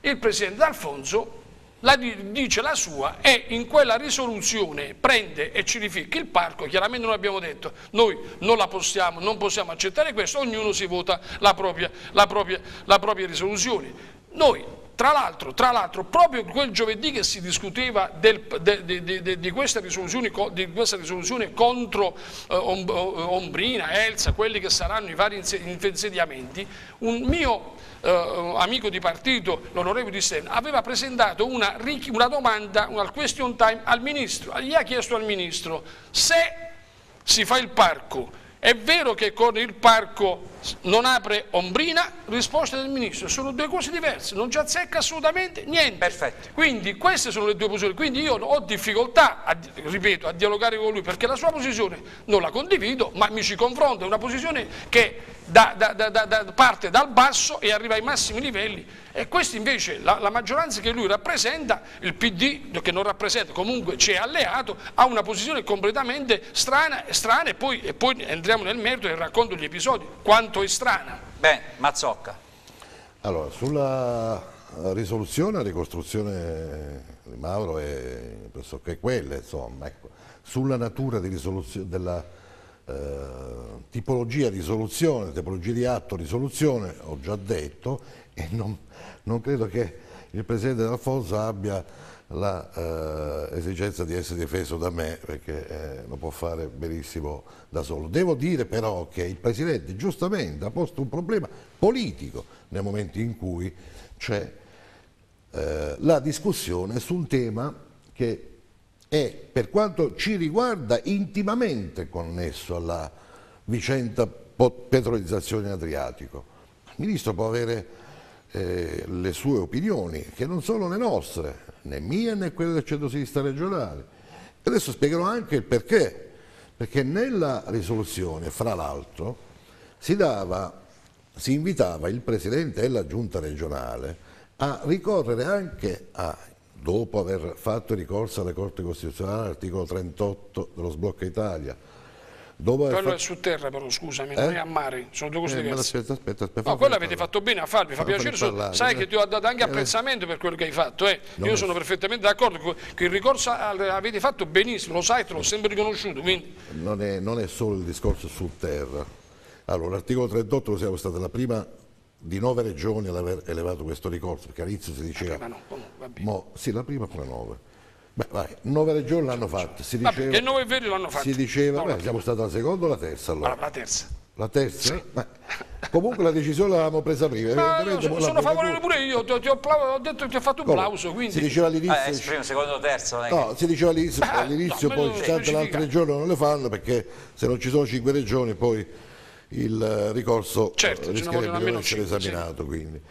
il Presidente Alfonso la dice la sua e in quella risoluzione prende e ci rificca il parco, chiaramente noi abbiamo detto noi non la possiamo, non possiamo accettare questo, ognuno si vota la propria, la propria, la propria risoluzione. Noi tra l'altro, proprio quel giovedì che si discuteva del, de, de, de, di, questa di, questa risoluzione, contro eh, Ombrina, Elsa, quelli che saranno i vari insediamenti, un mio eh, amico di partito, l'onorevole Di Stern, aveva presentato una, una domanda, una question time al Ministro, gli ha chiesto al Ministro se si fa il parco è vero che con il parco non apre ombrina? Risposta del Ministro, sono due cose diverse, non ci azzecca assolutamente niente. Perfetto. Quindi queste sono le due posizioni, quindi io ho difficoltà, a, ripeto, a dialogare con lui perché la sua posizione non la condivido, ma mi ci confronto, è una posizione che da, da, da, parte dal basso e arriva ai massimi livelli e questa invece, la, la, maggioranza che lui rappresenta, il PD, che non rappresenta, comunque ci è alleato, ha una posizione completamente strana, strana e, poi, e poi entriamo nel merito e racconto gli episodi, quanto è strana. Bene, Mazzocca. Allora, sulla risoluzione, la ricostruzione di Mauro è pressoché quella, insomma, ecco. sulla natura di della eh, tipologia di soluzione, tipologia di atto di soluzione, ho già detto, e non, non credo che il Presidente D'Alfonso abbia l'esigenza eh, di essere difeso da me perché eh, lo può fare benissimo da solo. Devo dire però che il Presidente giustamente ha posto un problema politico nel momento in cui c'è eh, la discussione su un tema che è, per quanto ci riguarda, intimamente connesso alla vicenda petrolizzazione Adriatico. Il Ministro può avere eh, le sue opinioni, che non sono le nostre, né mie né quelle del centro-sinistra regionale. Adesso spiegherò anche il perché, perché nella risoluzione, fra l'altro, si, si invitava il Presidente e la Giunta regionale a ricorrere anche a dopo aver fatto ricorso alla Corte Costituzionale all'articolo 38 dello sblocco Italia. Dopo quello fatto... è su terra però, scusami, eh? non è a mare, sono due cose eh, diverse. Aspetta, aspetta, aspetta. No, quello avete fatto bene a farlo, mi fa piacere, parlare, sai eh. che ti ho dato anche eh. apprezzamento per quello che hai fatto, eh. io sono perfettamente d'accordo che il ricorso avete fatto benissimo, lo sai, te l'ho sempre riconosciuto. Quindi... Non, è, non è solo il discorso su terra. Allora, l'articolo 38 siamo stata la prima di nove regioni ad aver elevato questo ricorso, perché all'inizio si diceva... La prima no, mo, sì, la prima pure nove. Beh, vai, nove regioni l'hanno fatta. Si diceva, che nove veri l'hanno fatta? Si diceva, no, beh, siamo stati la seconda o la terza allora? La terza. La terza? Sì. Beh, comunque la decisione l'avevamo presa prima. Ma sono, sono favorevole pure io, ti, ti, ho, ho, detto, ti ho fatto un Come? plauso. Quindi... Si diceva all'inizio... Eh, primo, secondo, terzo. No, si diceva all'inizio, no, poi tante altre regioni non le fanno perché se non ci sono cinque regioni poi il ricorso certo, rischierebbe di non essere esaminato.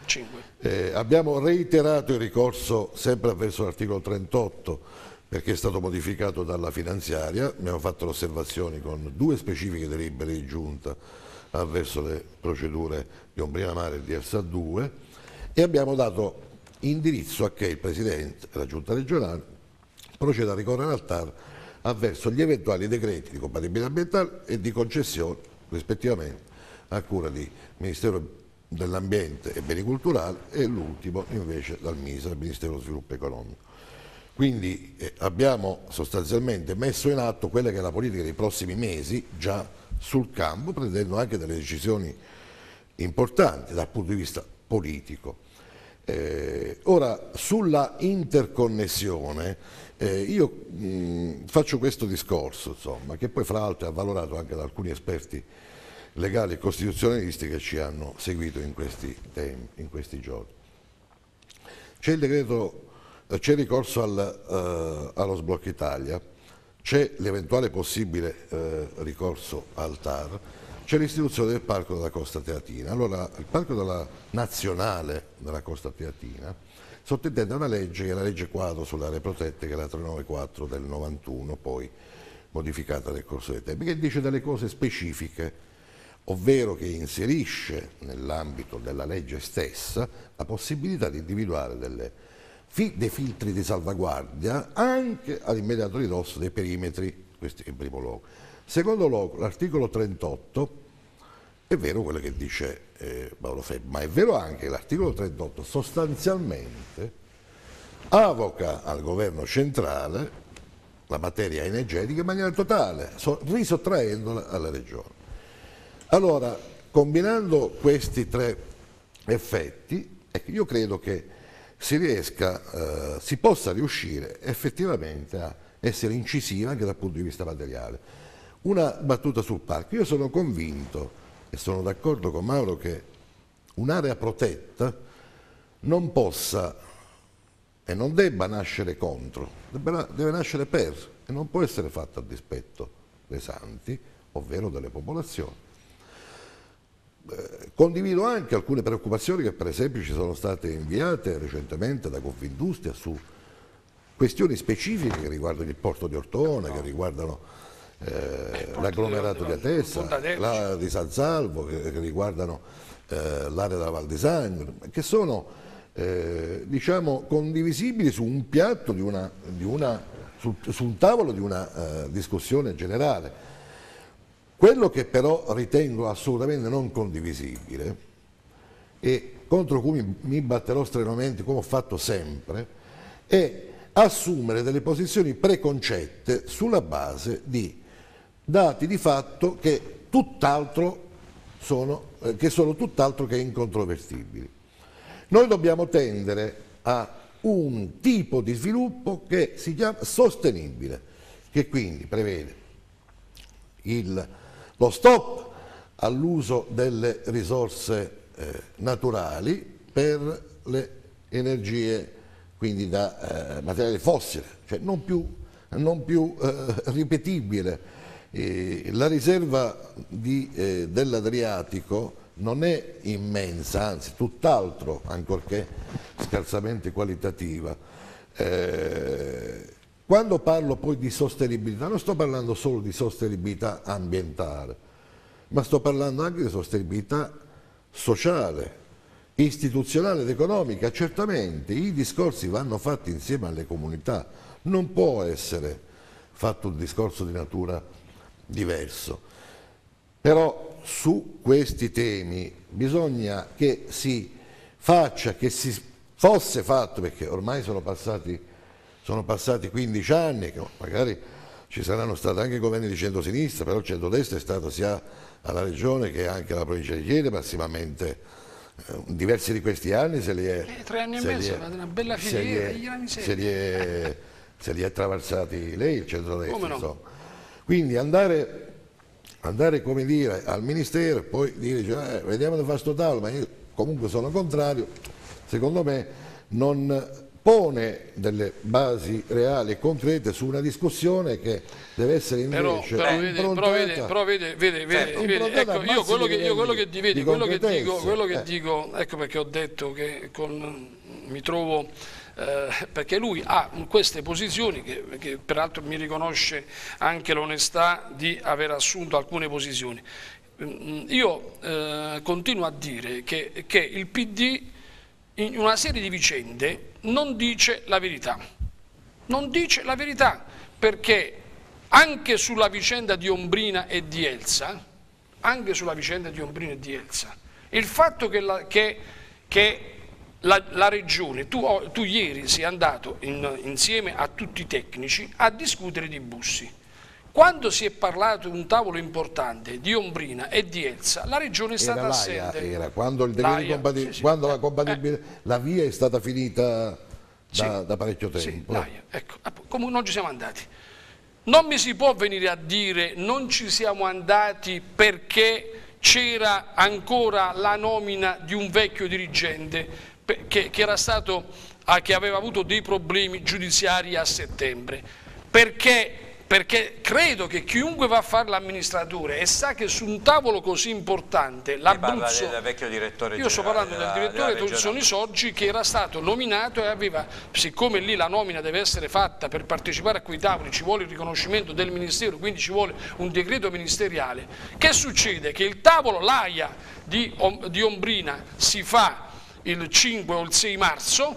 Sì. Eh, abbiamo reiterato il ricorso sempre avverso l'articolo 38 perché è stato modificato dalla finanziaria, abbiamo fatto le osservazioni con due specifiche delibere di giunta avverso le procedure di Ombrina Mare e di Ersa 2 e abbiamo dato indirizzo a che il Presidente e la Giunta regionale proceda a ricorrere al TAR avverso gli eventuali decreti di compatibilità ambientale e di concessione rispettivamente a cura di Ministero dell'Ambiente e Beni Culturali e l'ultimo invece dal MISA, il Ministero dello Sviluppo Economico. Quindi eh, abbiamo sostanzialmente messo in atto quella che è la politica dei prossimi mesi già sul campo, prendendo anche delle decisioni importanti dal punto di vista politico. Eh, ora, sulla interconnessione, eh, io mh, faccio questo discorso, insomma, che poi fra l'altro è avvalorato anche da alcuni esperti legali e costituzionalisti che ci hanno seguito in questi, temi, in questi giorni. C'è eh, ricorso al, uh, allo sblocco Italia, c'è l'eventuale possibile uh, ricorso al TAR, c'è l'istituzione del Parco della Costa Teatina. Allora, il Parco della Nazionale della Costa Teatina sottintende una legge che è la legge quadro sulle aree protette, che è la 394 del 91, poi modificata nel corso dei tempi, che dice delle cose specifiche ovvero che inserisce nell'ambito della legge stessa la possibilità di individuare delle, dei filtri di salvaguardia anche all'immediato ridosso dei perimetri, questi in primo luogo. Secondo luogo, l'articolo 38 è vero quello che dice eh, Paolo Febbi, ma è vero anche che l'articolo 38 sostanzialmente avoca al governo centrale la materia energetica in maniera totale, so, risottraendola alle regioni. Allora, combinando questi tre effetti, ecco, io credo che si riesca, eh, si possa riuscire effettivamente a essere incisiva anche dal punto di vista materiale. Una battuta sul parco. Io sono convinto e sono d'accordo con Mauro che un'area protetta non possa e non debba nascere contro, deve, deve nascere per e non può essere fatta a dispetto dei santi, ovvero delle popolazioni. Eh, condivido anche alcune preoccupazioni che per esempio ci sono state inviate recentemente da Confindustria su questioni specifiche che riguardano il porto di Ortona, che riguardano eh, l'agglomerato di Atessa, l'area di San Salvo, che, che riguardano eh, l'area della Val di Sangro, che sono eh, diciamo, condivisibili su un piatto, di una, di una, su, su, un tavolo di una eh, discussione generale. Quello che però ritengo assolutamente non condivisibile e contro cui mi batterò strenuamente come ho fatto sempre è assumere delle posizioni preconcette sulla base di dati di fatto che, tutt'altro sono, eh, che sono tutt'altro che incontrovertibili. Noi dobbiamo tendere a un tipo di sviluppo che si chiama sostenibile, che quindi prevede il lo stop all'uso delle risorse eh, naturali per le energie quindi da eh, materiale fossile, cioè non più, non più eh, ripetibile. la riserva eh, dell'Adriatico non è immensa, anzi tutt'altro, ancorché scarsamente qualitativa. Eh, quando parlo poi di sostenibilità, non sto parlando solo di sostenibilità ambientale, ma sto parlando anche di sostenibilità sociale, istituzionale ed economica. Certamente i discorsi vanno fatti insieme alle comunità, non può essere fatto un discorso di natura diverso. Però su questi temi bisogna che si faccia, che si fosse fatto, perché ormai sono passati sono passati 15 anni, magari ci saranno stati anche governi di centro-sinistra, però il centro-destra è stato sia alla regione che anche alla provincia di Chiede massimamente eh, diversi di questi anni se li è... Eh, tre anni e mezzo, è, una bella filiera, se, se, li è, se li è attraversati lei il centro-destra. No? Quindi andare, andare, come dire, al Ministero e poi dire cioè, eh, vediamo di fare sto tavolo, ma io comunque sono contrario, secondo me non pone delle basi reali e concrete su una discussione che deve essere invece però, però vede, però vede, vede, vede, vede, vede ecco, io quello che, io quello che, vedi, quello che dico, quello che eh. dico, ecco perché ho detto che con, mi trovo eh, perché lui ha queste posizioni che, che peraltro mi riconosce anche l'onestà di aver assunto alcune posizioni. Mm, io eh, continuo a dire che, che il PD in una serie di vicende non dice la verità. Non dice la verità perché anche sulla vicenda di Ombrina e di Elsa, anche sulla vicenda di Ombrina e di Elsa, il fatto che, la, che, che la, la, regione, tu, tu, ieri sei andato in, insieme a tutti i tecnici a discutere di bussi. Quando si è parlato di un tavolo importante di Ombrina e di Elsa, la regione è stata era assente. Era quando, il sì, sì. quando la, compatibilità, eh. la via è stata finita da, sì. da parecchio tempo. Ecco, come non ci siamo andati. Non mi si può venire a dire non ci siamo andati perché c'era ancora la nomina di un vecchio dirigente che, che, era stato, che aveva avuto dei problemi giudiziari a settembre. Perché perché credo che chiunque va a fare l'amministratore e sa che su un tavolo così importante l'Abruzzo... Io sto parlando del direttore Tolsoni Soggi che era stato nominato e aveva, siccome lì la nomina deve essere fatta per partecipare a quei tavoli, ci vuole il riconoscimento del Ministero, quindi ci vuole un decreto ministeriale, che succede? Che il tavolo l'AIA di, di Ombrina si fa il 5 o il 6 marzo,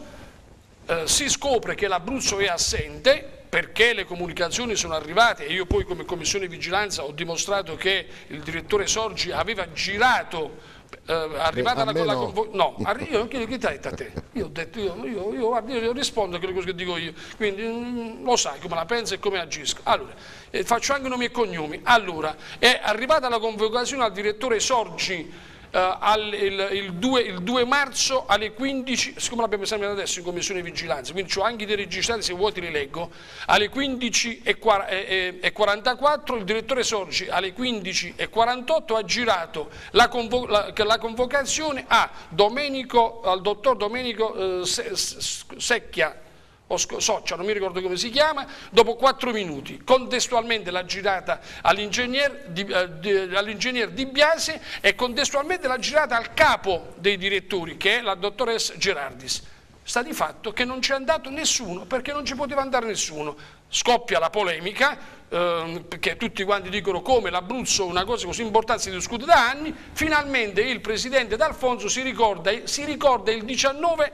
eh, si scopre che l'Abruzzo è assente, perché le comunicazioni sono arrivate e io poi come commissione vigilanza ho dimostrato che il direttore Sorgi aveva girato eh, arrivata la, la convocazione no, io ti ha detto a te? Io ho detto io, io, io, io rispondo a quelle cose che dico io. Quindi mm, lo sai come la penso e come agisco. Allora eh, faccio anche nomi e cognomi. Allora è arrivata la convocazione al direttore Sorgi al, il, il, 2, il, 2, marzo alle 15, siccome l'abbiamo esaminato adesso in commissione vigilanza, quindi ho anche dei registrati, se vuoi te li leggo, alle 15.44 il direttore Sorgi alle 15.48 ha girato la, convo la, la, convocazione a Domenico, al dottor Domenico uh, Secchia, Soccia, non mi ricordo come si chiama, dopo quattro minuti, contestualmente l'ha girata all'ingegner di, eh, all di, Biase e contestualmente l'ha girata al capo dei direttori, che è la dottoressa Gerardis. Sta di fatto che non c'è andato nessuno, perché non ci poteva andare nessuno. Scoppia la polemica, eh, perché tutti quanti dicono come l'Abruzzo una cosa così importante si discute da anni, finalmente il presidente D'Alfonso si si ricorda il 19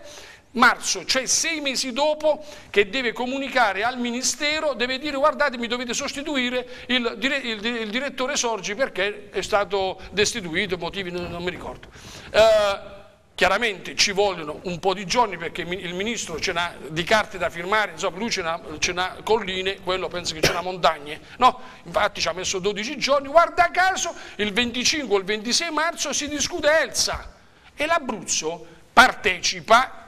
marzo, cioè sei mesi dopo che deve comunicare al Ministero, deve dire guardate mi dovete sostituire il, il, il direttore Sorgi perché è stato destituito, motivi non, non mi ricordo. Uh, chiaramente ci vogliono un po' di giorni perché il Ministro ce n'ha di carte da firmare, insomma lui ce n'ha colline, quello penso che ce n'ha montagne, no? infatti ci ha messo 12 giorni, guarda caso il 25 o il 26 marzo si discute Elsa e l'Abruzzo partecipa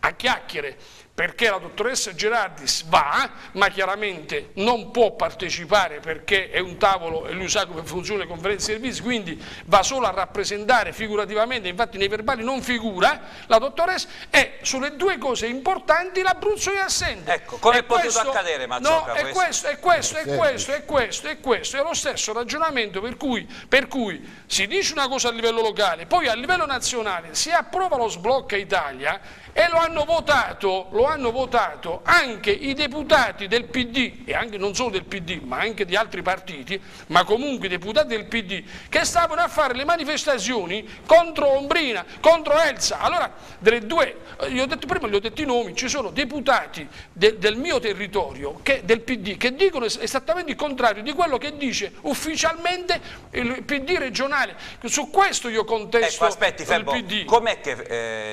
a chiacchiere perché la dottoressa Gerardis va, ma chiaramente non può partecipare perché è un tavolo e lui sa come funziona le conferenze di servizi, quindi va solo a rappresentare figurativamente, infatti nei verbali non figura la dottoressa, e sulle due cose importanti l'Abruzzo è assente. Ecco, come è potuto questo, accadere Mazzocca? No, è questo, è questo, è questo, è questo, è questo, è lo stesso ragionamento per cui, per cui si dice una cosa a livello locale, poi a livello nazionale si approva lo sblocca Italia e lo hanno votato, lo hanno votato anche i deputati del PD, e anche non solo del PD, ma anche di altri partiti, ma comunque i deputati del PD, che stavano a fare le manifestazioni contro Ombrina, contro Elsa. Allora, delle due, io ho detto prima, gli ho detto i nomi, ci sono deputati de, del mio territorio, che, del PD, che dicono esattamente il contrario di quello che dice ufficialmente il PD regionale. Su questo io contesto ecco, aspetti, Ferbo, il PD. Com'è che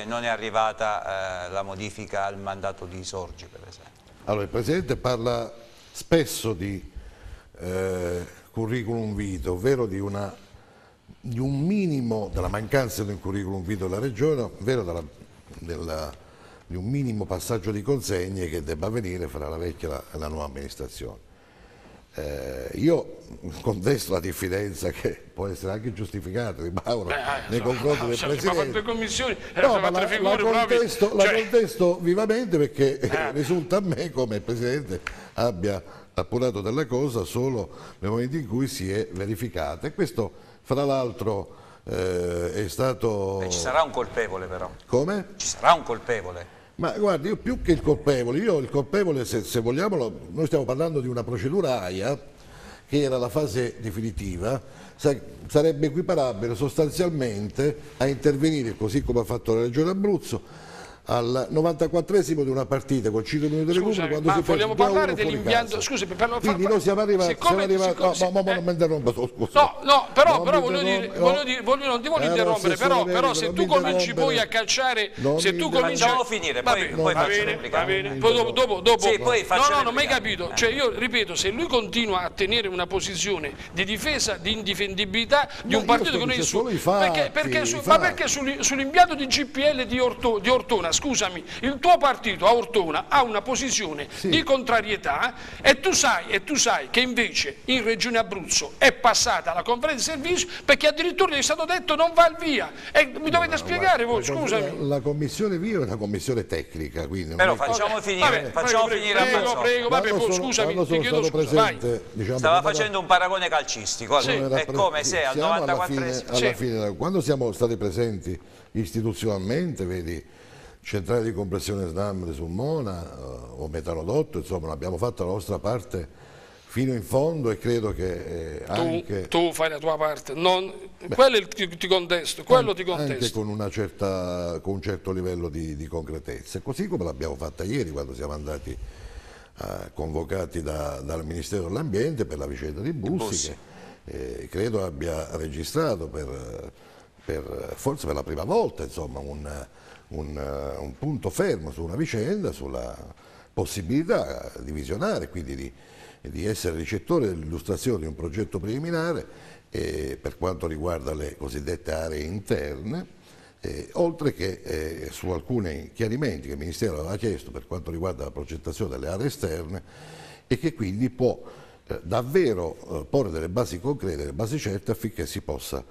eh, non è arrivata... Eh, eh, la modifica al mandato di Sorgi per esempio. Allora il Presidente parla spesso di eh, curriculum vitae, ovvero di, una, di, un minimo, della mancanza di un curriculum vitae della Regione, ovvero della, della, di un minimo passaggio di consegne che debba avvenire fra la vecchia e la nuova amministrazione. Eh, io contesto la diffidenza che può essere anche giustificata di Mauro Beh, nei confronti no, del cioè, Presidente. commissioni, no, ma la, la, contesto, cioè... la, contesto, vivamente perché eh. risulta a me come il Presidente abbia appurato della cosa solo nel momento in cui si è verificata. E questo, fra l'altro, eh, è stato... Beh, ci sarà un colpevole però. Come? Ci sarà un colpevole. Ma guardi, io più che il colpevole, io il colpevole, se, se vogliamo, noi stiamo parlando di una procedura AIA che era la fase definitiva, sarebbe equiparabile sostanzialmente a intervenire, così come ha fatto la Regione Abruzzo, al 94esimo di una partita con 5 minuti di recupero quando si vogliamo parlare dell'impianto? scusi per quindi noi siamo arrivati siccome, siamo arrivati siccome, no, no, no, non mi interrompa no, no però, però voglio dire, voglio dire voglio, non ti voglio interrompere però, però se tu cominci poi a calciare se tu cominci facciamo finire poi, poi va bene, va bene. Poi dopo, dopo, dopo sì, poi no no non mi hai capito. Cioè io ripeto se lui continua a tenere una posizione di difesa di indifendibilità di un partito che non è suo perché ma perché sull'impianto di GPL di Ortona scusami il tuo partito a Ortona ha una posizione sì. di contrarietà e tu, sai, e tu sai che invece in Regione Abruzzo è passata la conferenza di servizio perché addirittura gli è stato detto non va al via e mi dovete no, spiegare voi, scusami. La, commissione via è una commissione tecnica, quindi Però facciamo finire, vabbè, facciamo prego, finire prego, prego, prego, vabbè, sono, scusami, ti chiedo scusa, presente, diciamo, Stava facendo un paragone calcistico, sì. è come se al 94 alla fine, alla fine, quando siamo stati presenti istituzionalmente, vedi centrale di compressione SNAM di Sulmona eh, o metanodotto, insomma abbiamo fatto la nostra parte fino in fondo e credo che eh, anche... Tu, tu, fai la tua parte, non, beh, quello ti, ti contesto, quello ti contesto. Anche con, certa, con, un certo livello di, di concretezza, così come l'abbiamo fatta ieri quando siamo andati eh, convocati da, dal Ministero dell'Ambiente per la vicenda di Bussi, Bussi. che eh, credo abbia registrato per, per, forse per la prima volta insomma, un un, eh, un punto fermo su una vicenda, sulla possibilità di visionare, quindi di, di essere ricettore dell'illustrazione di un progetto preliminare eh, per quanto riguarda le cosiddette aree interne, eh, oltre che eh, su alcuni chiarimenti che il Ministero aveva chiesto per quanto riguarda la progettazione delle aree esterne e che quindi può eh, davvero eh, porre delle basi concrete, delle basi certe affinché si possa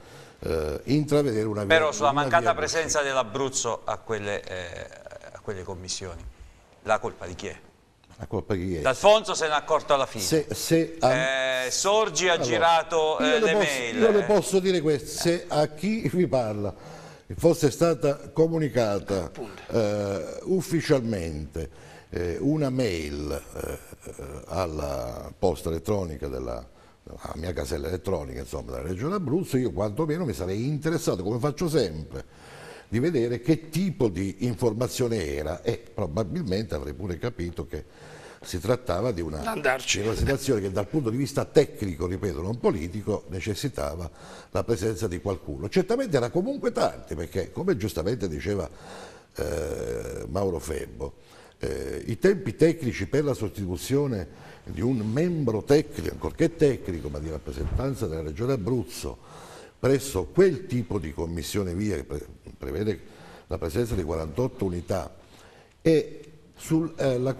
eh, intravedere una via Però sulla mancata presenza dell'Abruzzo a, eh, a, quelle commissioni, la colpa di chi è? La colpa di chi è? D'Alfonso se ne è accorto alla fine. Se, se a... eh, Sorgi allora, ha girato eh, le, posso, mail. Io le posso dire questo, se a chi vi parla fosse stata comunicata eh, ufficialmente eh, una mail alla posta elettronica della la mia casella elettronica insomma, della Regione Abruzzo, io quantomeno mi sarei interessato, come faccio sempre, di vedere che tipo di informazione era e probabilmente avrei pure capito che si trattava di una, di una, situazione che dal punto di vista tecnico, ripeto, non politico, necessitava la presenza di qualcuno. Certamente era comunque tanti, perché come giustamente diceva eh, Mauro Febbo, eh, i tempi tecnici per la sostituzione di un membro tecnico, ancorché tecnico, ma di rappresentanza della Regione Abruzzo, presso quel tipo di commissione via che prevede la presenza di 48 unità e sul, eh, la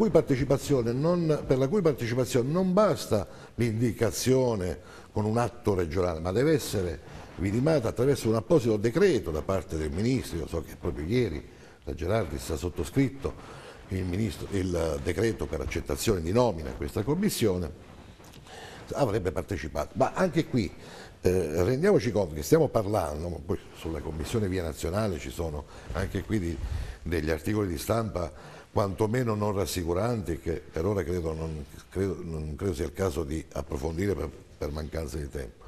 non, per la cui partecipazione non basta l'indicazione con un atto regionale, ma deve essere vidimata attraverso un apposito decreto da parte del Ministro, io so che proprio ieri la Gerardis ha sottoscritto il, ministro, il decreto per accettazione di nomina a questa commissione, avrebbe partecipato. Ma anche qui eh, rendiamoci conto che stiamo parlando, poi sulla commissione via nazionale ci sono anche qui di, degli articoli di stampa quantomeno non rassicuranti che per ora credo non, credo, non credo sia il caso di approfondire per, per mancanza di tempo.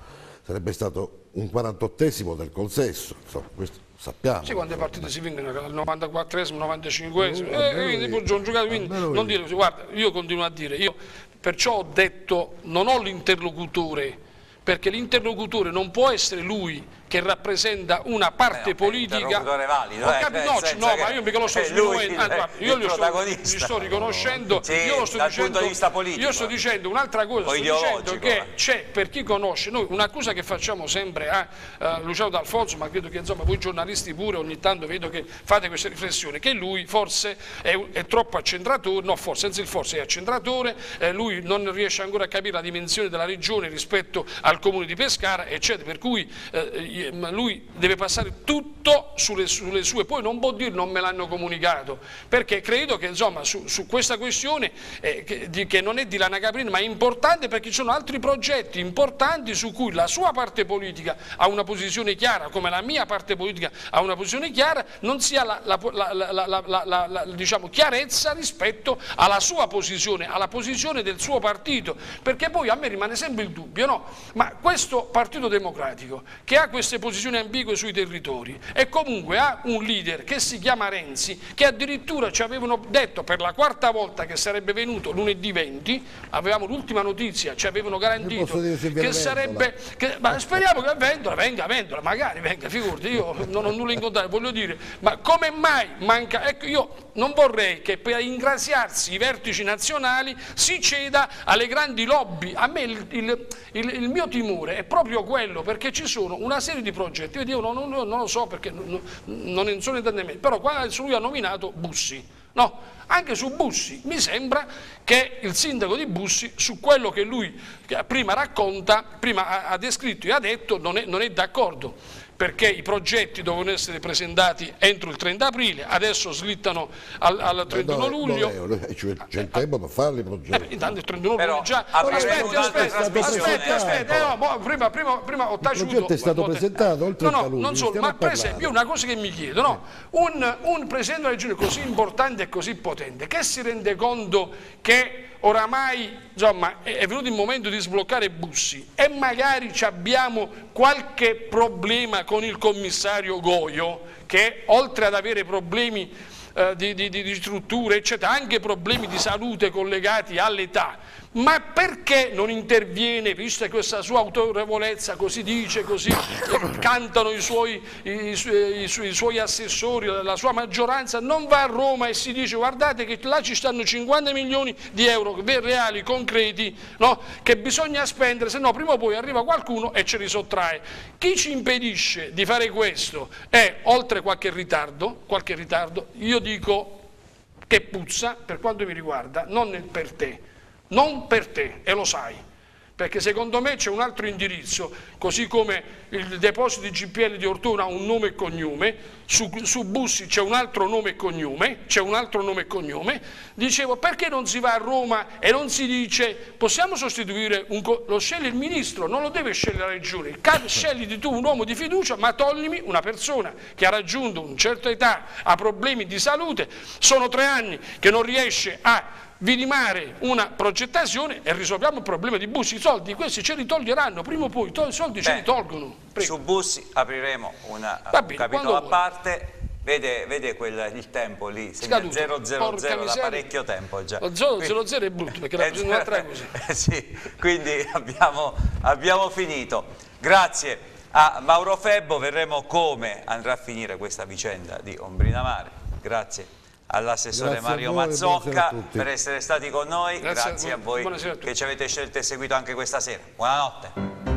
Sarebbe stato un 48esimo del consesso, insomma, questo sappiamo. Sì, quante partite si vincono al 94esimo, 95esimo, eh, eh, giocato, quindi non dire guarda, io continuo a dire, io perciò ho detto, non ho l'interlocutore, perché l'interlocutore non può essere lui che rappresenta una parte Beh, politica. Valido, eh, no, no ma io mica lo sto sminuendo, io gli sto, gli sto, riconoscendo, sì, io lo sto dicendo, politico, io sto dicendo un'altra cosa, sto dicendo che c'è per chi conosce, noi un'accusa che facciamo sempre a uh, Luciano D'Alfonso, ma credo che insomma voi giornalisti pure ogni tanto vedo che fate queste riflessioni, che lui forse è, è troppo accentratore, no forse, senza il forse è accentratore, eh, lui non riesce ancora a capire la dimensione della regione rispetto al comune di Pescara, eccetera, per cui eh, lui deve passare tutto sulle, sulle, sue, poi non può dire non me l'hanno comunicato, perché credo che insomma su, su questa questione eh, che, di, che, non è di Lana Caprini ma è importante perché ci sono altri progetti importanti su cui la sua parte politica ha una posizione chiara, come la mia parte politica ha una posizione chiara, non sia la, la, la, la diciamo, chiarezza rispetto alla sua posizione, alla posizione del suo partito, perché poi a me rimane sempre il dubbio, no? Ma questo Partito Democratico che ha questo queste posizioni ambigue sui territori. E comunque ha un leader che si chiama Renzi che addirittura ci avevano detto per la quarta volta che sarebbe venuto lunedì 20, avevamo l'ultima notizia, ci avevano garantito che sarebbe, che, ma speriamo che Vendola venga, Vendola, magari venga, figurati, io non ho nulla in contrario, voglio dire, ma come mai manca, ecco io non vorrei che per ingraziarsi i vertici nazionali si ceda alle grandi lobby, a me il, il, il, il mio timore è proprio quello, perché ci sono una serie di progetti, io non, non, non lo so perché non, non sono nemmeno, però qua lui ha nominato Bussi, no? Anche su Bussi mi sembra che il sindaco di Bussi su quello che lui prima racconta, prima ha descritto e ha detto non è, non è d'accordo perché i progetti dovevano essere presentati entro il 30 aprile, adesso slittano al, al 31 no, luglio. No, c'è il tempo per farli i progetti. Eh, intanto il 31 luglio già... Aspetti, aspetti, aspetti, aspetti, eh, no, boh, prima, prima, prima ho taciuto... Il progetto è stato presentato oltre no, no, luglio, non solo, ma per esempio una cosa che mi chiedo, no? un, un Presidente della Regione così importante e così potente, che si rende conto che oramai insomma, è venuto il momento di sbloccare Bussi e magari abbiamo qualche problema con il commissario Goio che oltre ad avere problemi eh, di, di, di strutture eccetera, anche problemi di salute collegati all'età ma perché non interviene, visto questa sua autorevolezza, così dice, così cantano i suoi, i, i, i suoi, assessori, la sua maggioranza, non va a Roma e si dice guardate che là ci stanno 50 milioni di euro reali, concreti, no? che bisogna spendere, se no prima o poi arriva qualcuno e ce li sottrae. Chi ci impedisce di fare questo è, oltre qualche ritardo, qualche ritardo io dico che puzza, per quanto mi riguarda, non per te, non per te, e lo sai, perché secondo me c'è un altro indirizzo, così come il deposito di GPL di Ortona ha un nome e cognome, su, su Bussi c'è un altro nome e cognome, c'è un altro nome e cognome, dicevo perché non si va a Roma e non si dice possiamo sostituire, un, lo sceglie il ministro, non lo deve scegliere la regione, scegli tu un uomo di fiducia ma toglimi una persona che ha raggiunto una certa età, ha problemi di salute, sono tre anni che non riesce a vidimare una progettazione e risolviamo il problema di Bussi. I soldi questi ce li toglieranno, prima o poi i soldi Beh, ce li tolgono. Prego. Su Bussi apriremo una, bene, un capitolo a parte. Vede, vede quel, il tempo lì, segna 000 da parecchio tempo già. Lo 000 è brutto perché la presa un'altra *laughs* cosa. sì, quindi abbiamo, abbiamo finito. Grazie a Mauro Febbo, verremo come andrà a finire questa vicenda di Ombrina Mare. Grazie all'assessore Mario voi, Mazzocca per essere stati con noi, grazie, grazie a voi che ci avete scelto e seguito anche questa sera. Buonanotte.